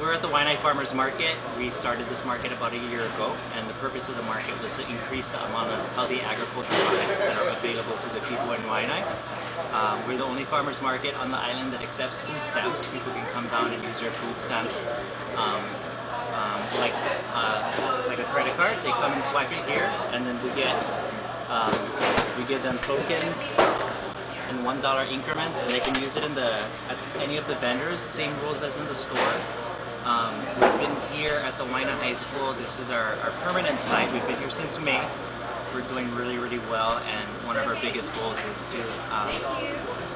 we're at the Waianae Farmers Market. We started this market about a year ago, and the purpose of the market was to increase the amount of healthy agricultural products that are available to the people in Waianae. Um, we're the only farmers market on the island that accepts food stamps. People can come down and use their food stamps um, um, like uh, like a credit card. They come and swipe it here, and then we get um, we give them tokens in one dollar increments, and they can use it in the at any of the vendors. Same rules as in the store. Um, we've been here at the Waianae High School. This is our, our permanent site. We've been here since May. We're doing really, really well, and one of our biggest goals is to um,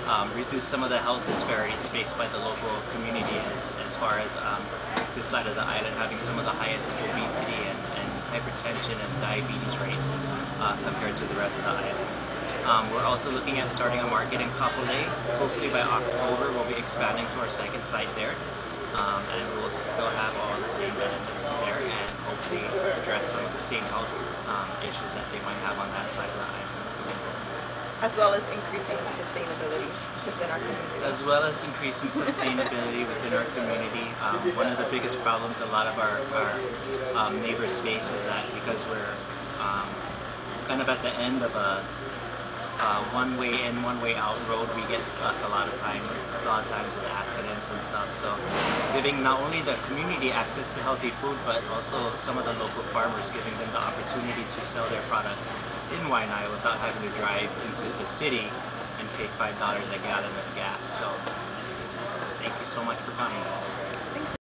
um, reduce some of the health disparities faced by the local community as, as far as um, this side of the island having some of the highest obesity and, and hypertension and diabetes rates uh, compared to the rest of the island. Um, we're also looking at starting a market in Kapolei. Hopefully by October we'll be expanding to our second site there. Um, and we'll still have all the same benefits there and hopefully address some of the same health um, issues that they might have on that side of the island. as well as increasing sustainability within our community. As well as increasing sustainability within our community. Um, one of the biggest problems a lot of our, our um, neighbors face is that because we're um, kind of at the end of a uh, one way in, one way out road, we get stuck a lot of time, a lot of times with accidents and stuff. So giving not only the community access to healthy food, but also some of the local farmers, giving them the opportunity to sell their products in Waianae without having to drive into the city and pay five dollars a gallon of gas. So thank you so much for coming.